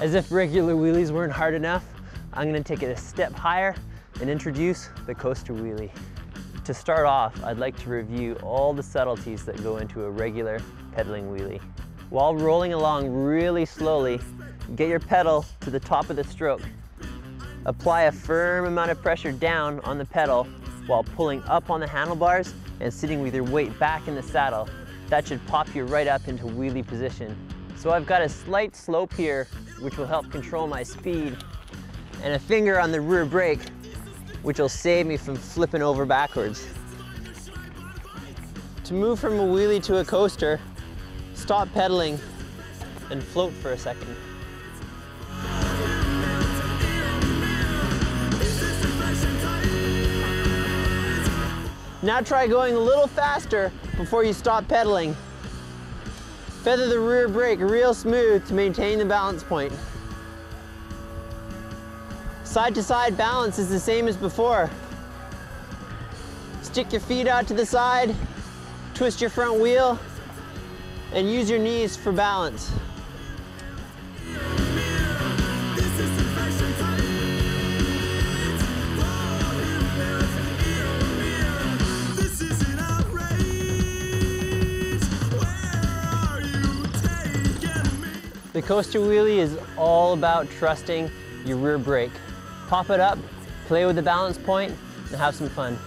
As if regular wheelies weren't hard enough, I'm gonna take it a step higher and introduce the coaster wheelie. To start off, I'd like to review all the subtleties that go into a regular pedaling wheelie. While rolling along really slowly, get your pedal to the top of the stroke. Apply a firm amount of pressure down on the pedal while pulling up on the handlebars and sitting with your weight back in the saddle. That should pop you right up into wheelie position. So I've got a slight slope here, which will help control my speed, and a finger on the rear brake, which will save me from flipping over backwards. To move from a wheelie to a coaster, stop pedaling and float for a second. Now try going a little faster before you stop pedaling. Feather the rear brake real smooth to maintain the balance point. Side to side balance is the same as before. Stick your feet out to the side, twist your front wheel, and use your knees for balance. The coaster wheelie is all about trusting your rear brake. Pop it up, play with the balance point, and have some fun.